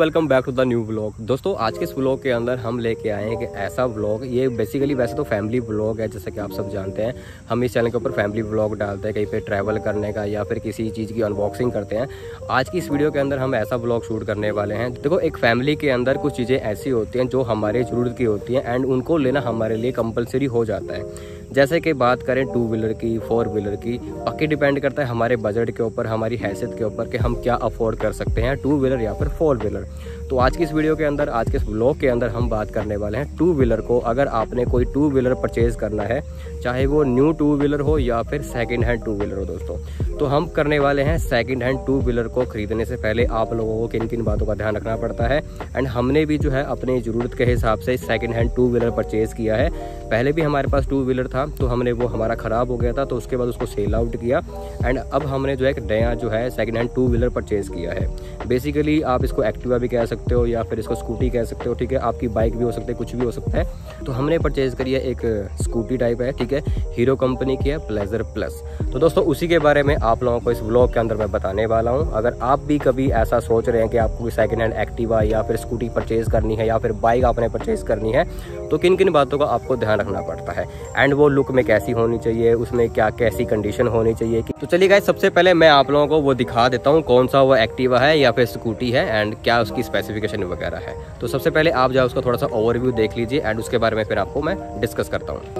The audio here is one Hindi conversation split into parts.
Welcome back to the new blog दोस्तों, आज के इस ब्लॉग के अंदर हम लेके आए हैं कि ऐसा ब्लॉग ये बेसिकली वैसे तो फैमिली ब्लॉग है, जैसा कि आप सब जानते हैं। हम इस चैनल के ऊपर फैमिली ब्लॉग डालते हैं, कहीं पे ट्रैवल करने का या फिर किसी चीज़ की अनबॉक्सिंग करते हैं। आज की इस वीडियो के अंदर हम ऐसा ब्लॉग शूट करने वाले हैं। देखो, एक फैमिली के अंदर कुछ चीज़ें ऐसी होती हैं जो हमारे ज़रूरत की होती हैं एंड उनको लेना हमारे लिए कंपलसरी हो जाता है। जैसे कि बात करें टू व्हीलर की, फोर व्हीलर की, बाकी डिपेंड करता है हमारे बजट के ऊपर, हमारी हैसियत के ऊपर कि हम क्या अफोर्ड कर सकते हैं, टू व्हीलर या फिर फोर व्हीलर। तो आज की इस वीडियो के अंदर, आज के इस ब्लॉग के अंदर हम बात करने वाले हैं टू व्हीलर को। अगर आपने कोई टू व्हीलर परचेज़ करना है, चाहे वो न्यू टू व्हीलर हो या फिर सेकेंड हैंड टू व्हीलर हो दोस्तों तो हम करने वाले हैं सेकेंड हैंड टू व्हीलर को ख़रीदने से पहले आप लोगों को किन किन बातों का ध्यान रखना पड़ता है। एंड हमने भी जो है अपनी ज़रूरत के हिसाब से second hand two wheeler purchase किया है। पहले भी हमारे पास टू व्हीलर था तो हमने वो हमारा ख़राब हो गया था तो उसके बाद उसको सेल आउट किया। एंड अब हमने जो है एक नया जो है second hand two wheeler purchase किया है। बेसिकली आप इसको एक्टिवा भी कह सकते हो या फिर इसको स्कूटी कह सकते हो, ठीक है? आपकी बाइक भी हो सकती है, कुछ भी हो सकता है। तो हमने परचेज़ करी है एक स्कूटी टाइप है, ठीक है? हीरो कंपनी की है प्लेजर प्लस तो दोस्तों, उसी के बारे में आप लोगों को इस ब्लॉग के अंदर मैं बताने वाला हूँ। अगर आप भी कभी ऐसा सोच रहे हैं कि आपको कोई सेकेंड हैंड एक्टिवा या फिर स्कूटी परचेज़ करनी है या फिर बाइक आपने परचेज़ करनी है तो किन किन बातों का आपको ध्यान रखना पड़ता है? एंड वो लुक में कैसी होनी चाहिए? उसमें क्या कैसी कंडीशन होनी चाहिए? तो चलिए गाइस सबसे पहले मैं आप लोगों को वो दिखा देता हूँ कौन सा वो एक्टिवा है या फिर स्कूटी है एंड क्या उसकी स्पेसिफिकेशन वगैरह है। तो सबसे पहले आप जाओ, उसका थोड़ा सा ओवरव्यू देख लीजिए एंड उसके बारे में फिर आपको मैं डिस्कस करता हूँ।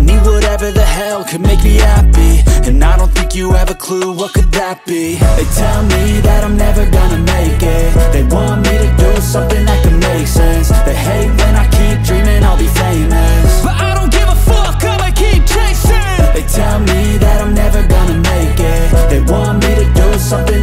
need whatever the hell could make me happy. And I don't think you have a clue what could that be. They tell me that I'm never gonna make it. They want me to do something that could make sense. They hate when I keep dreaming I'll be famous. But I don't give a fuck, I'ma keep chasing. They tell me that I'm never gonna make it. They want me to do something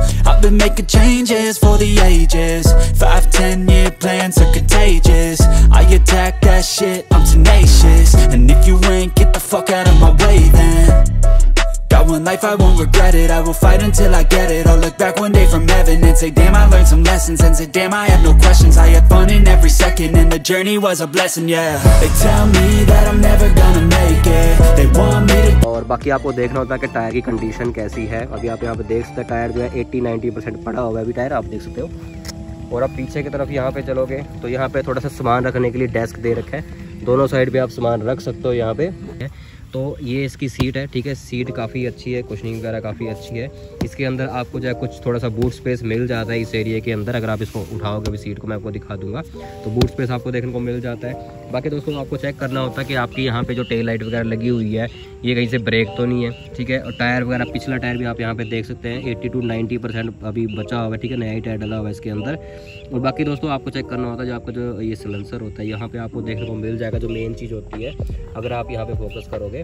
been making changes for the ages. Five, ten year plans are contagious. I attack that shit, I'm tenacious. And if you ain't, get the fuck out of my way then Got one life, I won't regret it I will fight until I get it I'll look back one day from heaven And say damn I learned some lessons And say damn I had no questions I had fun in every second And the journey was a blessing, yeah They tell me that I'm never gonna make it They want me to और बाकी आपको देखना होता है कि टायर की कंडीशन कैसी है अभी आप यहाँ पे देख सकते हैं टायर जो है 80-90 परसेंट पड़ा हुआ है अभी टायर आप देख सकते हो और आप पीछे की तरफ़ यहाँ पे चलोगे तो यहाँ पे थोड़ा सा सामान रखने के लिए डेस्क दे रखा है दोनों साइड पे आप सामान रख सकते हो यहाँ पे तो ये इसकी सीट है, ठीक है? सीट काफ़ी अच्छी है, कुशनिंग वगैरह काफ़ी अच्छी है। इसके अंदर आपको जो है कुछ थोड़ा सा बूट स्पेस मिल जाता है इस एरिया के अंदर, अगर आप इसको उठाओगे भी सीट को, मैं आपको दिखा दूँगा। तो बूट स्पेस आपको देखने को मिल जाता है। बाकी दोस्तों आपको चेक करना होता है कि आपकी यहाँ पे जो टेल लाइट वगैरह लगी हुई है, ये कहीं से ब्रेक तो नहीं है, ठीक है? और टायर वगैरह, पिछला टायर भी आप यहाँ पे देख सकते हैं एट्टी टू नाइन्टी परसेंट अभी बचा हुआ है, ठीक है? नया ही टायर डला हुआ है इसके अंदर। और बाकी दोस्तों आपको चेक करना होता है जो आपका जो ये सिलेंसर होता है, यहाँ पे आपको देखने को मिल जाएगा जो मेन चीज़ होती है, अगर आप यहाँ पर फोकस करोगे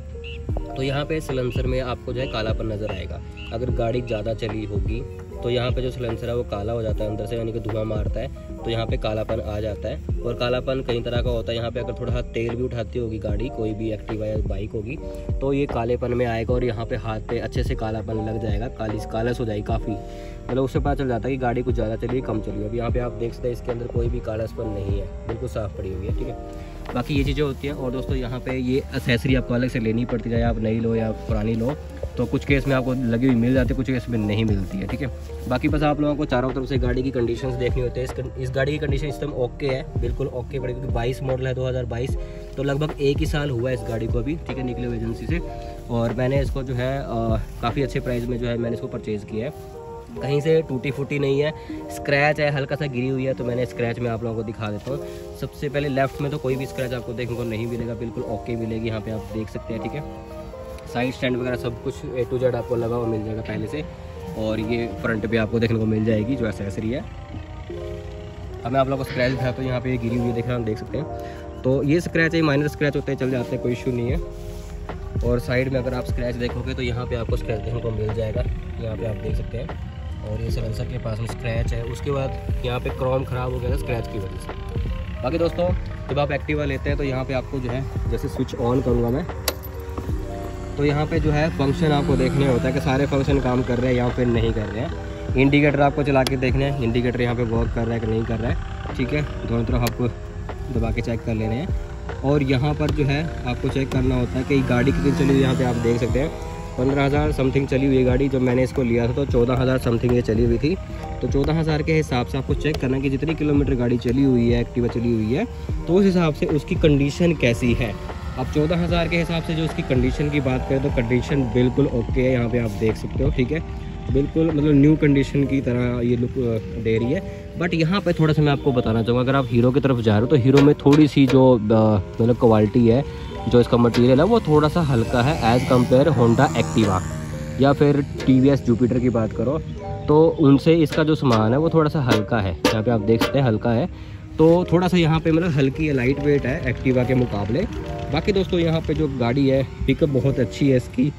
तो यहाँ पर सिलेंसर में आपको जो है कालापन नज़र आएगा। अगर गाड़ी ज़्यादा चली होगी तो यहाँ पे जो सिलेंसर है वो काला हो जाता है, अंदर से यानी कि धुआँ मारता है। तो यहाँ पे कालापन आ जाता है। और कालापन कई तरह का होता है। यहाँ पे अगर थोड़ा सा तेल भी उठाती होगी गाड़ी, कोई भी एक्टिवा या बाइक होगी तो ये कालेपन में आएगा और यहाँ पे हाथ पे अच्छे से कालापन लग जाएगा। काली, कालस हो जाएगी काफ़ी। मतलब उससे पता चल जाता है कि गाड़ी कुछ ज़्यादा चली, कम चली। अब यहाँ पे आप देख सकते हैं, इसके अंदर कोई भी कालसपन नहीं है। बिल्कुल साफ़ पड़ी हुई है, ठीक है? बाकी ये चीज़ें होती हैं। और दोस्तों, यहाँ पर ये असेसरी आपको अलग से लेनी पड़ती है आप नई लो या पुरानी लो। तो कुछ केस में आपको लगी हुई मिल जाती है कुछ केस में नहीं मिलती है ठीक है? बाकी बस आप लोगों को चारों तरफ़ से गाड़ी की कंडीशंस देखनी होती है। इस, इस गाड़ी की कंडीशन इस ओके है बिल्कुल ओके पड़ेगी क्योंकि बाईस मॉडल है 2022 तो लगभग एक ही साल हुआ है इस गाड़ी को अभी ठीक है निकले हुए एजेंसी से। और मैंने इसको जो है काफ़ी अच्छे प्राइस में जो है मैंने इसको परचेज़ किया है। कहीं से टूटी फूटी नहीं है स्क्रैच है हल्का सा गिरी हुई है तो मैंने स्क्रैच में आप लोगों को दिखा देता हूँ। सबसे पहले लेफ़्ट में तो कोई भी स्क्रैच आपको देखने को नहीं मिलेगा बिल्कुल ओके मिलेगी यहाँ पे आप देख सकते हैं ठीक है? साइड स्टैंड वगैरह सब कुछ ए टू जेड आपको लगा हुआ मिल जाएगा पहले से। और ये फ्रंट पे आपको देखने को मिल जाएगी, जो एसेसरी है अब मैं आप लोगों को स्क्रैच दिखाता तो यहाँ पे गिरी हुई देख रहे हैं देख सकते हैं। तो ये स्क्रैच है माइनर स्क्रैच होते हैं, चल जाते हैं, कोई इशू नहीं है। और साइड में अगर आप स्क्रैच देखोगे तो यहाँ पे आपको स्क्रैच देखने को मिल जाएगा। यहाँ पे आप देख सकते हैं। और ये सलेंसर के पास में स्क्रैच है। उसके बाद यहाँ पे क्रोम ख़राब हो गया था स्क्रैच की वजह से। बाकी दोस्तों, जब आप एक्टिवा लेते हैं तो यहाँ पे आपको जो है, जैसे स्विच ऑन करूँगा मैं तो यहाँ पे जो है फ़ंक्शन आपको देखने होता है कि सारे फ़ंक्शन काम कर रहे हैं या फिर नहीं कर रहे हैं। इंडिकेटर आपको चला के देखने हैं इंडिकेटर यहाँ पे वर्क कर रहा है कि नहीं कर रहा है, ठीक है? दोनों तरफ़ आपको दबा के चेक कर लेने हैं। और यहाँ पर जो है आपको चेक करना होता है कि गाड़ी कितनी चली हुई यहाँ पर आप देख सकते हैं। पंद्रह हज़ार समथिंग चली हुई गाड़ी, जब मैंने इसको लिया था तो चौदह हज़ार समथिंग ये चली हुई थी। तो चौदह हज़ार के हिसाब से आपको चेक करना कि जितनी किलोमीटर गाड़ी चली हुई है एक्टिवा चली हुई है तो उस हिसाब से उसकी कंडीशन कैसी है। अब चौदह हज़ार के हिसाब से जो उसकी कंडीशन की बात करें तो कंडीशन बिल्कुल ओके है, यहाँ पे आप देख सकते हो, ठीक है? बिल्कुल मतलब न्यू कंडीशन की तरह ये लुक दे रही है। बट यहाँ पे थोड़ा सा मैं आपको बताना चाहूँगा, अगर आप हीरो की तरफ़ जा रहे हो तो हीरो में थोड़ी सी जो मतलब क्वालिटी है, जो इसका मटेरियल है, वो थोड़ा सा हल्का है एज़ कंपेयर होंडा एक्टिवा या फिर टी वी की बात करो तो उनसे इसका जो सामान है, वो थोड़ा सा हल्का है। यहाँ पे आप देख सकते हैं, हल्का है। तो थोड़ा सा यहाँ पे मतलब हल्की है लाइट वेट है एक्टिवा के मुकाबले। बाकी दोस्तों, यहाँ पे जो गाड़ी है पिकअप बहुत अच्छी है इसकी।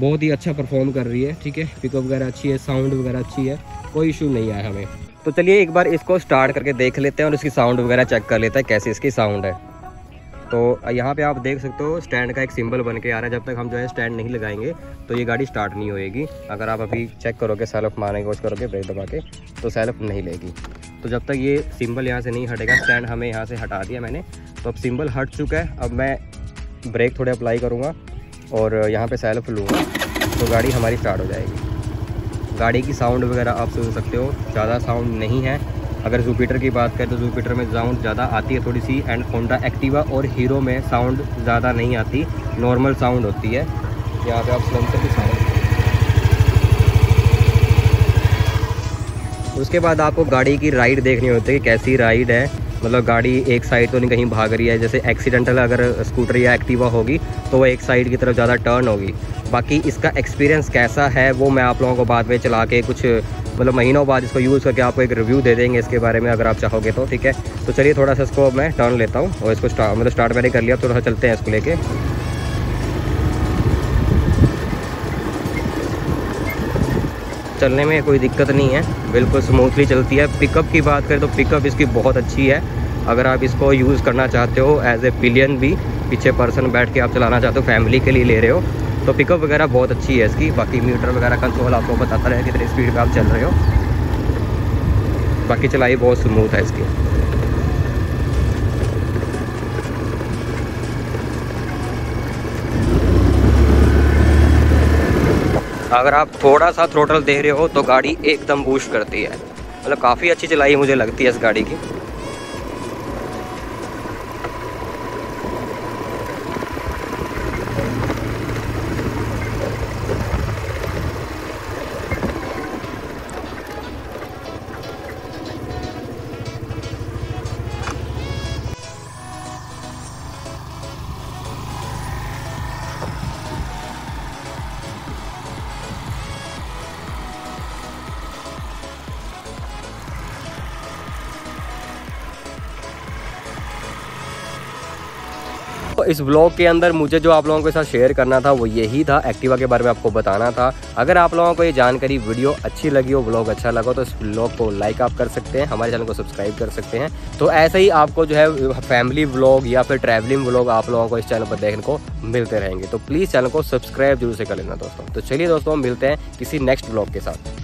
बहुत ही अच्छा परफॉर्म कर रही है, ठीक है? पिकअप वगैरह अच्छी है साउंड वगैरह अच्छी है, कोई इशू नहीं आया हमें। तो चलिए एक बार इसको स्टार्ट करके देख लेते हैं और इसकी साउंड वगैरह चेक कर लेते हैं कैसे इसकी साउंड है। तो यहाँ पे आप देख सकते हो स्टैंड का एक सिंबल बन के आ रहा है। जब तक हम जो है स्टैंड नहीं लगाएँगे तो ये गाड़ी स्टार्ट नहीं होएगी। अगर आप अभी चेक करोगे सेल्फ मारने की कोशिश करोगे ब्रेक दबा के तो सेल्फ नहीं लेगी। तो जब तक ये सिंबल यहाँ से नहीं हटेगा स्टैंड हमें यहाँ से हटा दिया मैंने तो अब सिंबल हट चुका है। अब मैं ब्रेक थोड़े अप्लाई करूँगा और यहाँ पर सेल्फ लूँगा तो गाड़ी हमारी स्टार्ट हो जाएगी। गाड़ी की साउंड वगैरह आप सुन सकते हो, ज़्यादा साउंड नहीं है। अगर जूपिटर की बात करें तो जूपिटर में साउंड ज़्यादा आती है थोड़ी सी, एंड होंडा एक्टिवा और हीरो में साउंड ज़्यादा नहीं आती, नॉर्मल साउंड होती है। यहाँ पे आप सिलेंसर की साउंड। उसके बाद आपको गाड़ी की राइड देखनी होती है कि कैसी राइड है मतलब गाड़ी एक साइड तो नहीं, कहीं भाग रही है। जैसे एक्सीडेंटल अगर स्कूटर या एक्टिवा होगी तो वो एक साइड की तरफ़ ज़्यादा टर्न होगी। बाकी इसका एक्सपीरियंस कैसा है, वो मैं आप लोगों को बाद में चला के कुछ मतलब महीनों बाद इसको यूज़ करके आपको एक रिव्यू दे देंगे इसके बारे में, अगर आप चाहोगे तो ठीक है? तो चलिए थोड़ा सा इसको मैं टर्न लेता हूँ और इसको स्टार्ट मतलब स्टार्ट मैंने कर लिया, थोड़ा सा चलते हैं इसको लेके। चलने में कोई दिक्कत नहीं है। बिल्कुल स्मूथली चलती है। पिकअप की बात करें तो पिकअप इसकी बहुत अच्छी है। अगर आप इसको यूज़ करना चाहते हो एज ए पिलियन भी, पीछे पर्सन बैठ के आप चलाना चाहते हो फैमिली के लिए ले रहे हो तो पिकअप वगैरह बहुत अच्छी है इसकी। बाकी मीटर वगैरह कंट्रोल आपको बताता रहे कितनी स्पीड पर आप चल रहे हो। बाकी चलाई बहुत स्मूथ है इसकी। अगर आप थोड़ा सा थ्रोटल दे रहे हो तो गाड़ी एकदम बूस्ट करती है। मतलब काफ़ी अच्छी चलाई मुझे लगती है इस गाड़ी की। इस ब्लॉग के अंदर मुझे जो आप लोगों के साथ शेयर करना था, वो यही था। एक्टिवा के बारे में आपको बताना था। अगर आप लोगों को ये जानकारी वीडियो अच्छी लगी हो ब्लॉग अच्छा लगा तो इस ब्लॉग को लाइक आप कर सकते हैं। हमारे चैनल को सब्सक्राइब कर सकते हैं। तो ऐसे ही आपको जो है फैमिली ब्लॉग या फिर ट्रैवलिंग ब्लॉग आप लोगों को इस चैनल पर देखने को मिलते रहेंगे। तो प्लीज़ चैनल को सब्सक्राइब ज़रूर से कर लेना, दोस्तों। तो चलिए दोस्तों, मिलते हैं किसी नेक्स्ट ब्लॉग के साथ।